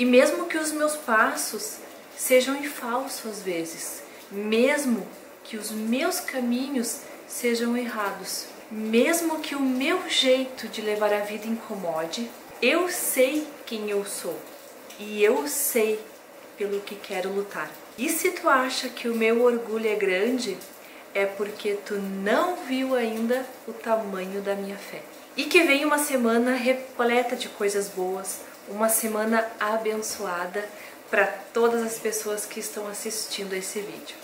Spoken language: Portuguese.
E mesmo que os meus passos sejam em falso às vezes, mesmo que os meus caminhos sejam errados, mesmo que o meu jeito de levar a vida incomode, eu sei quem eu sou e eu sei pelo que quero lutar. E se tu acha que o meu orgulho é grande, é porque tu não viu ainda o tamanho da minha fé. E que venha uma semana repleta de coisas boas, uma semana abençoada para todas as pessoas que estão assistindo esse vídeo.